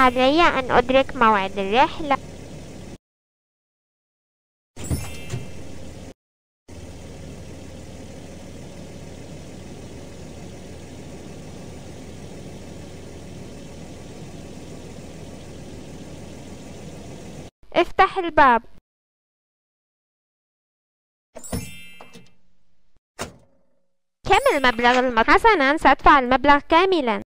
علي أن أدرك موعد الرحلة. افتح الباب. كم المبلغ المطلوب؟ حسنا سأدفع المبلغ كاملا.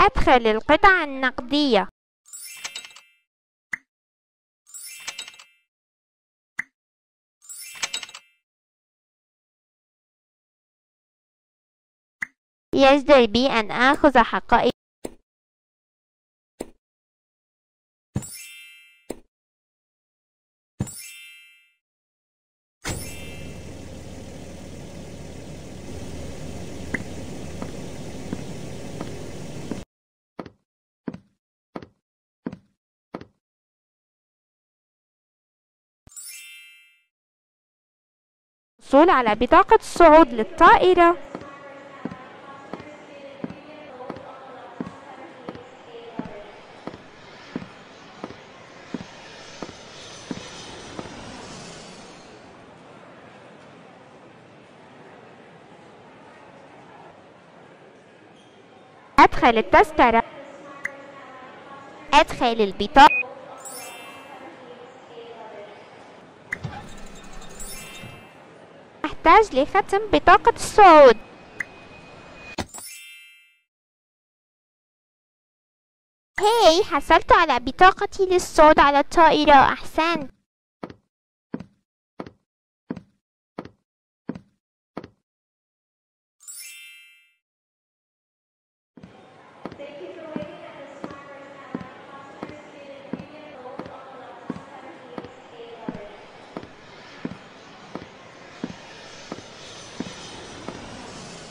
أدخل القطع النقدية. يجدر بي أن آخذ حقائب الحصول على بطاقة الصعود للطائرة. أدخل التذكرة. أدخل البطاقة. أحتاج لختم بطاقة الصعود. هاي حصلت على بطاقتي للصعود على الطائرة. أحسنت.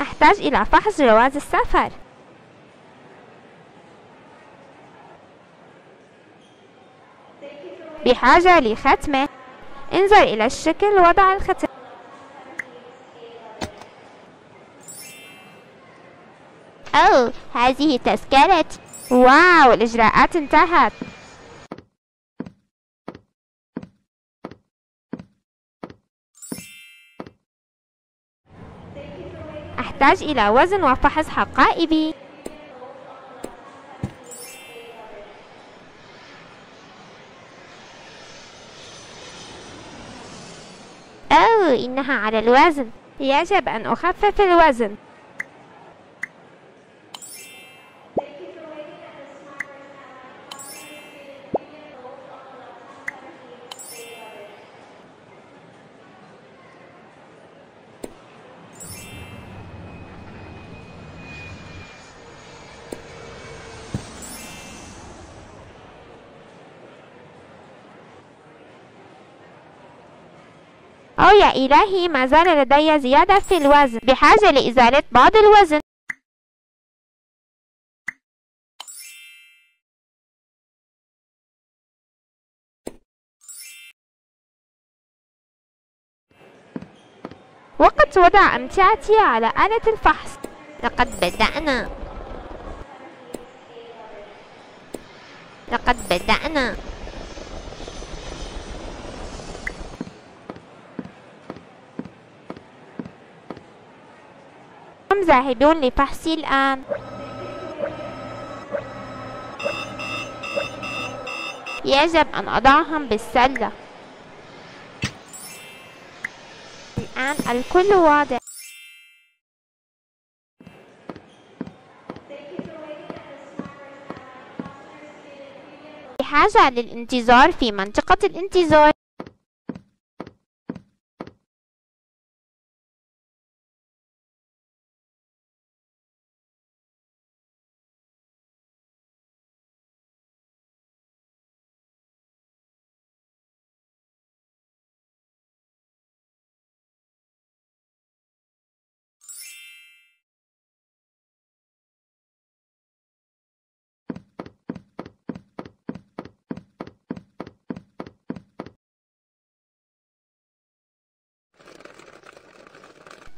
أحتاج إلى فحص جواز السفر. بحاجة لختمة انظر إلى الشكل وضع الختم أوه هذه تذكرتي واو الإجراءات انتهت. أحتاج إلى وزن وفحص حقائبي. أوه إنها على الوزن. يجب أن أخفف الوزن. أو يا إلهي ما زال لدي زيادة في الوزن بحاجة لإزالة بعض الوزن. وقت وضع أمتعتي على آلة الفحص. لقد بدأنا. لقد بدأنا. ذاهبون لفحصي الآن. يجب أن أضعهم بالسلة. الآن الكل واضح. بحاجة للانتظار في منطقة الانتظار.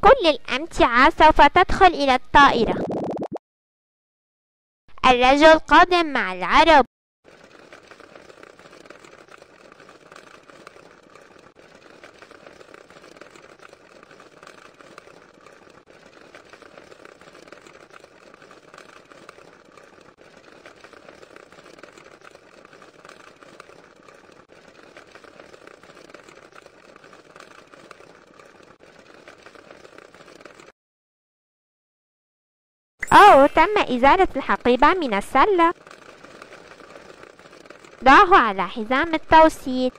كل الأمتعة سوف تدخل إلى الطائرة. الرجل قادم مع العرب. أوه تم إزالة الحقيبة من السلة. ضعه على حزام التوصيل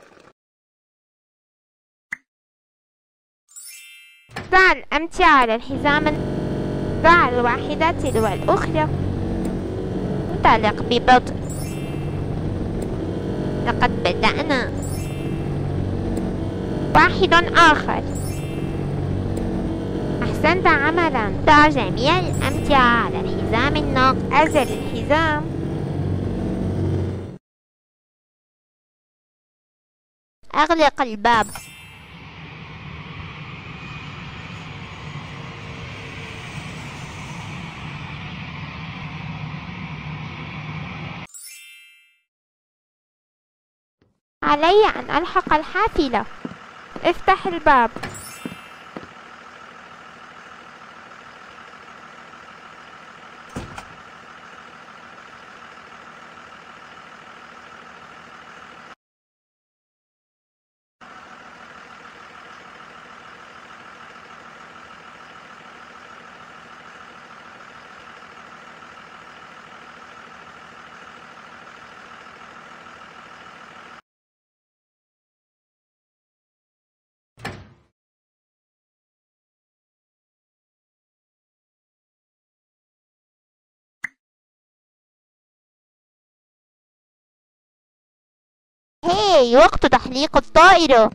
ضع الأمتعة على الحزام ضع الواحدة تلو الأخرى انطلق ببطء. لقد بدأنا. واحد آخر. أحسنت عملا. ضع جميع الأمتعة على الحزام الناقص أزل الحزام أغلق الباب. علي أن ألحق الحافلة. افتح الباب. هاي وقت تحليق الطائرة.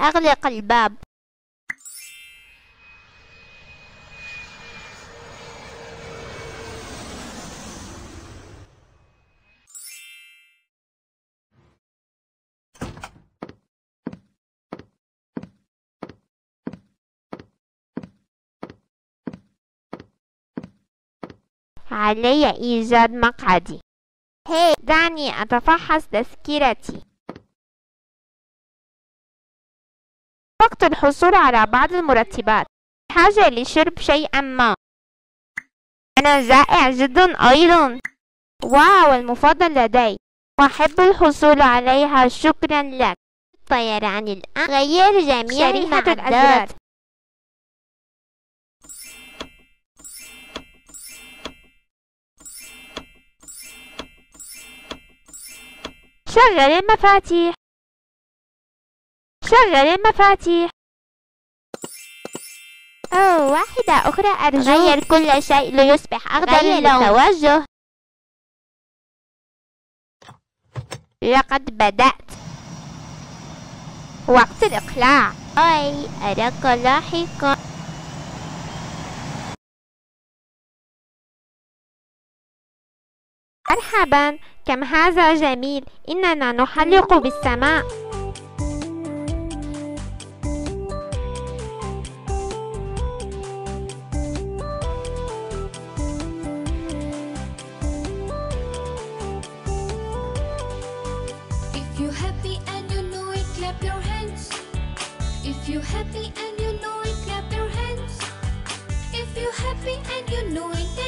أغلق الباب. علي إيجاد مقعدي. هاي دعني أتفحص تذكرتي. وقت الحصول على بعض المرتبات. حاجة لشرب شيئا ما. أنا جائع جدا أيضا. واو المفضل لدي. وأحب الحصول عليها شكرا لك. الطيران الآن. غير جميع المعدات. شغل المفاتيح شغل المفاتيح أوه واحدة أخرى أرجو غير كل شيء ليصبح أخضر للتوجه. لقد بدأت. وقت الإقلاع. أي أراك لاحقا. مرحبا كم هذا جميل إننا نحلق بالسماء If you're happy and you know it, clap your hands. If you're happy and you know it,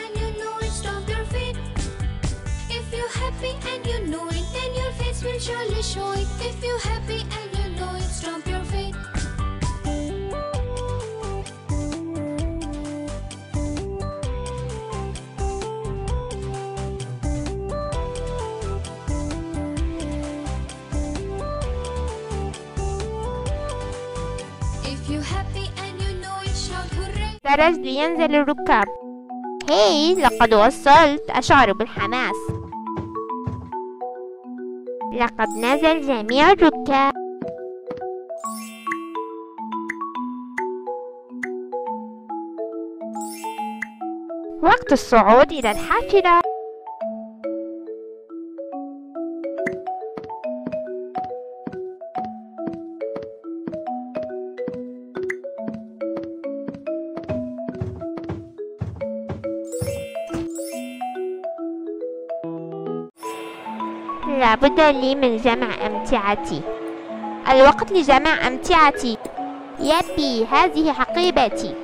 رجدي ينزل الركاب هي لقد وصلت أشعر بالحماس. لقد نزل جميع الركاب. وقت الصعود إلى الحافلة. لابد لي من جمع أمتعتي. الوقت لجمع أمتعتي. يبي هذه حقيبتي.